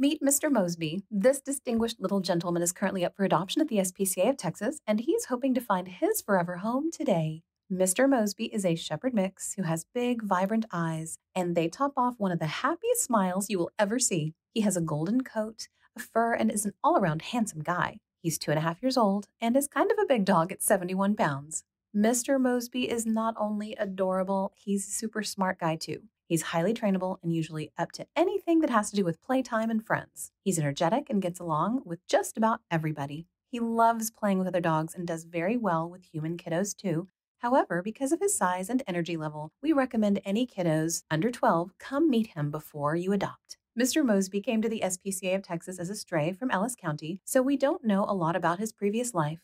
Meet Mr. Moseby. This distinguished little gentleman is currently up for adoption at the SPCA of Texas, and he's hoping to find his forever home today. Mr. Moseby is a shepherd mix who has big, vibrant eyes, and they top off one of the happiest smiles you will ever see. He has a golden coat, a fur, and is an all around handsome guy. He's two and a half years old and is kind of a big dog at 71 pounds. Mr. Moseby is not only adorable, he's a super smart guy too. He's highly trainable and usually up to anything that has to do with playtime and friends. He's energetic and gets along with just about everybody. He loves playing with other dogs and does very well with human kiddos too, However, because of his size and energy level, we recommend any kiddos under 12 come meet him before you adopt. Mr. Moseby came to the SPCA of Texas as a stray from Ellis County, so we don't know a lot about his previous life.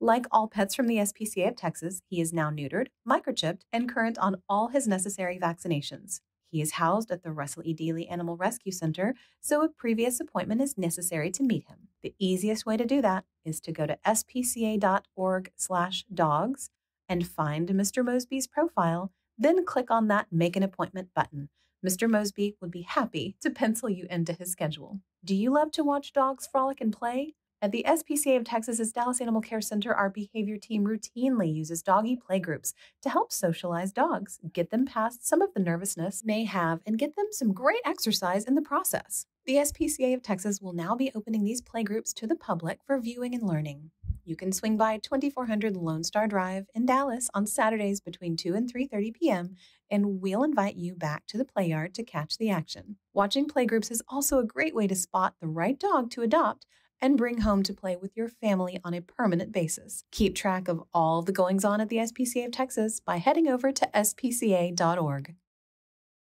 Like all pets from the SPCA of Texas, he is now neutered, microchipped, and current on all his necessary vaccinations. He is housed at the Russell E. Dealey Animal Rescue Center, so a previous appointment is necessary to meet him. The easiest way to do that is to go to spca.org/dogs and find Mr. Moseby's profile, then click on that Make an Appointment button. Mr. Moseby would be happy to pencil you into his schedule. Do you love to watch dogs frolic and play? At the SPCA of Texas's Dallas Animal Care Center, our behavior team routinely uses doggy playgroups to help socialize dogs, get them past some of the nervousness may have, and get them some great exercise in the process. The SPCA of Texas will now be opening these playgroups to the public for viewing and learning. You can swing by 2400 Lone Star Drive in Dallas on Saturdays between 2 and 3:30 p.m. and we'll invite you back to the play yard to catch the action. Watching playgroups is also a great way to spot the right dog to adopt and bring home to play with your family on a permanent basis. Keep track of all the goings on at the SPCA of Texas by heading over to spca.org.